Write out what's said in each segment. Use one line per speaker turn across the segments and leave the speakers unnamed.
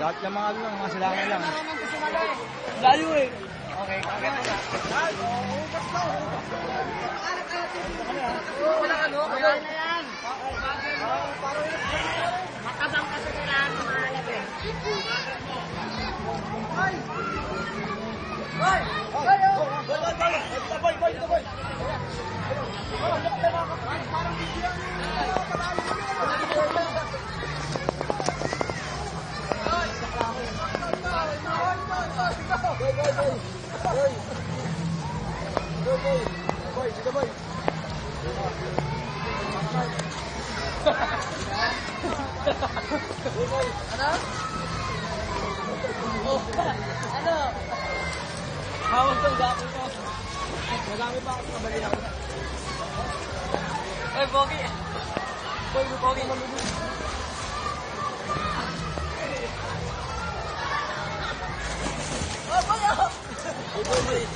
Lahat ng mga ano lang, mga silangan lang.
Layo eh.
Okay, kagaya mo na.
Walang ano, kaya na yan. Makabang kasi kailangan kumahalap eh. Ano?
Hawag tong gapo ko. Marami pa ako sa balina ko. Ay, Pogi. Pogi, Pogi. Oh, boy, oh! Boy, boy, boy.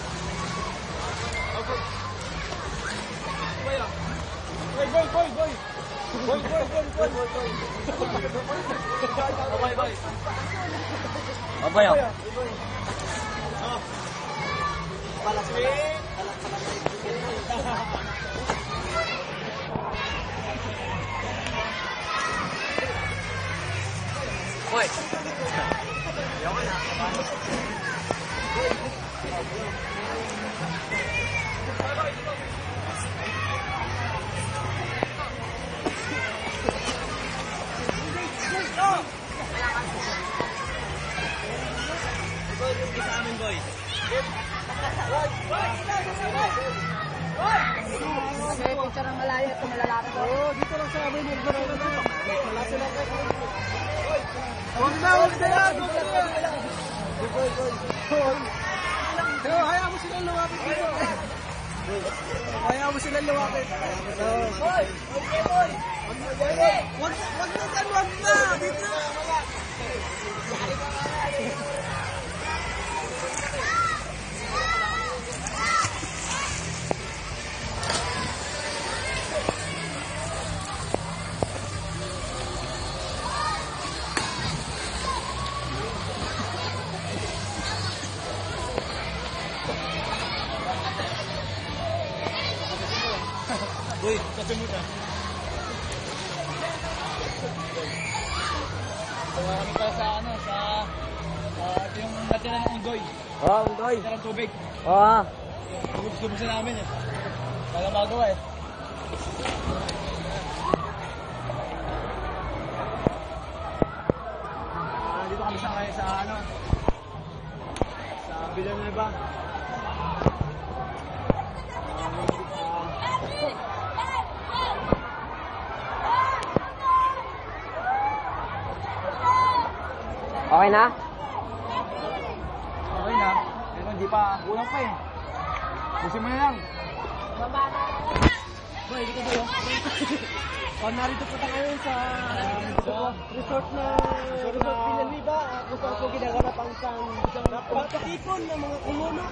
Oh, oh.
Dito lang sa amin yung gano'n na Malapit lang kayo.
Huwag na, huwag na huwag na lang. Pero hayaan mo silang lumapit dito. Hayaan mo silang lumapit. Hoy! Okay, na, wag na, wag na, wag na! Dito! Uy, kasi mo na. Kaya kami pala sa ano, sa uh, yung natira ng unggoy.
Oh, undoy.
Natira ng tubig.
Oh,
Gusto sa namin eh. Kaya magawa eh. Ah, dito kami sa sa ano sa Villanueva.
okay na?
Okay na. Pero hindi pa. Kulang pa eh. Pusin mo na lang. Boy, dito boy. oh, narito po tayo sa resort na resort na Pinaliba. Kung saan po ginaganap ang isang napakatipon ng mga kumuno.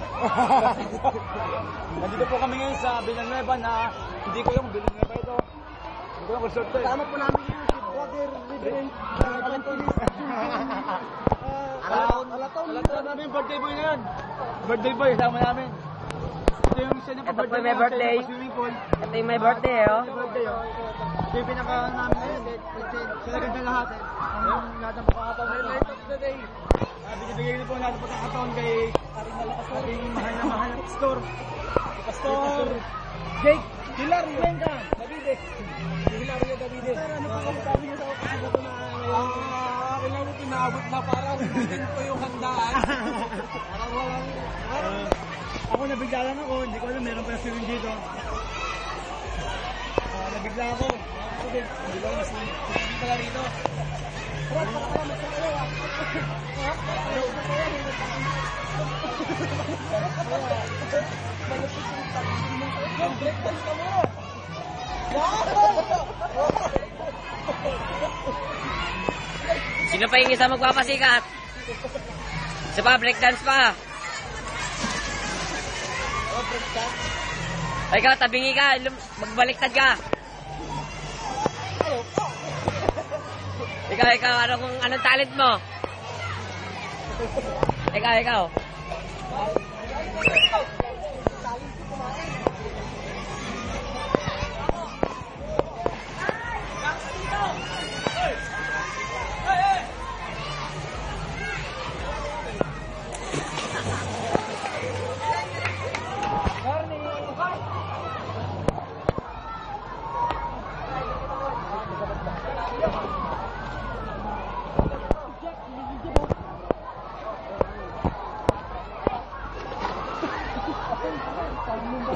Nandito po kami ngayon sa Villanueva na hindi ko yung Villanueva ito. Hindi ko yung resort to eh. Kasama po namin yung si Brother Reverend Antonis. Alataw. Alataw. Alataw namin birthday boy na yun. Birthday boy, kasama namin. Ito yung siya na
Ito po yung may birthday. Ito yung may birthday, oh.
Ito yung birthday, oh. Ito yung pinaka namin ngayon. Kasi sila ganda lahat. Yung lahat ng pagkakataon. Highlight of the day. Ah, binibigay ko po lahat ng pagkakataon kay ating mahal na mahal na pastor. Pastor Jake Hilario Davide. Hilario Davide. Sir, ano pa ang sabi niyo sa pagkakataon na ngayon? Ah, ko tinabot na parang hindi ko yung handaan. Parang walang... Parang... Ako nabigla lang ako, hindi ko alam meron pa swimming dito. Ah, nabigla ako. Ako din, hindi ko mas hindi pala rito. Tara, para pala mas kayo ah. Breakfast ka mo!
Sino pa yung isa magpapasikat? Isa pa, breakdance pa. Ay ka, tabingi ka, magbaliktad ka. Ikaw, ikaw, anong, anong talent mo? Ikaw, ikaw.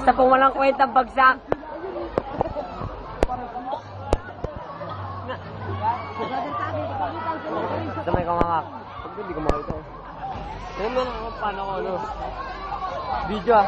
Isa pong walang kwentang bagsak. Ito may kamangak. Pag hindi ko makita. Ano mo ako paano ko ano? Video ah.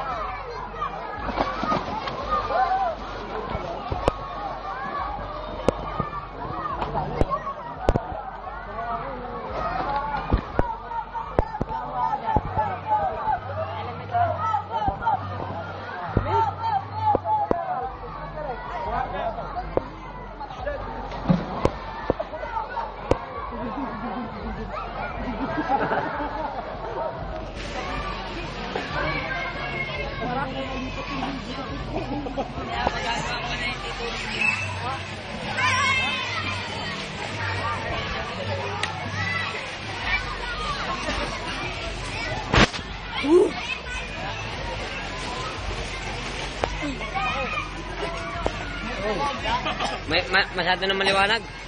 May, ma, masyado na maliwanag.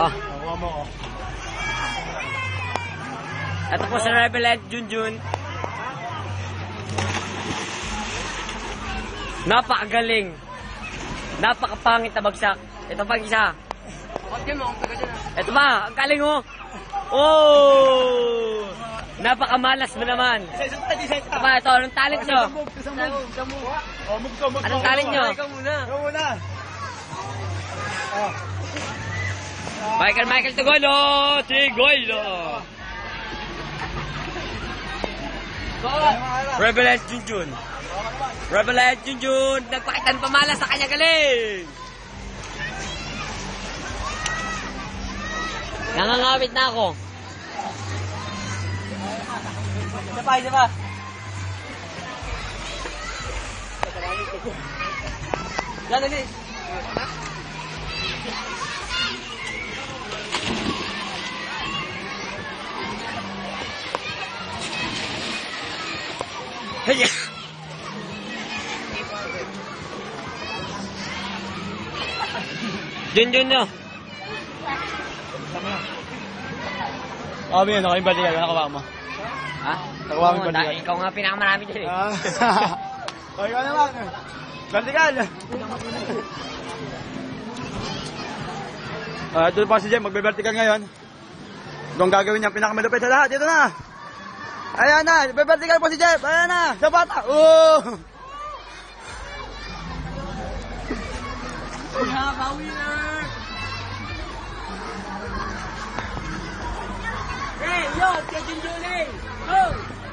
Oh,
Nakuha mo ko.
ito po sa Rebeled Junjun. Napakagaling. Napakapangit na bagsak. Ito pa isa. Ito ba? Ang galing oh. Oh! Napakamalas mo naman. Ito ba? Ito, anong talent nyo?
Oh, ko, move ko.
Anong talent nyo? Michael, Michael Tugolo! Tigolo! Rebeled Junjun. Rebeled Junjun. Nagpakita pamala sa kanya galing. Nangangawit na ako.
Isa pa, isa pa. Yan, dali.
Hey! Junjun nyo.
Oh, Bin, nakaimbalikan. Nakawa mo.
Ha?
Nakuha mo
da-
balikan.
Ikaw nga pinakamarami dyan eh.
Ah. oh, ikaw naman. Vertical. Ah, ito pa si Jem, magbe-vertical ngayon. Ang gagawin niya, pinakamalupit sa lahat. Ito na. Ayan na, be-vertical po si Jem. Ayan na, sa bata. Oh!
Hey, yo, kay Junjunin! Go!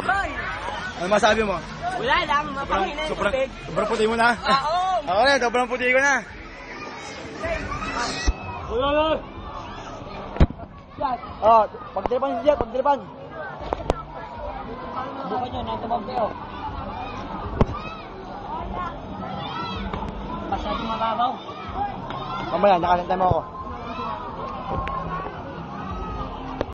Hoy!
Ano masabi mo?
Wala lang, mapangina yung
sobrang, sobrang puti mo na.
Oo!
Ako na, sobrang puti ko na. Oh, pagdiripan si Jem, pagdiripan.
Bukan nyo, nasa babayo. Masyado mababaw.
Mamaya, nakasantay mo ako.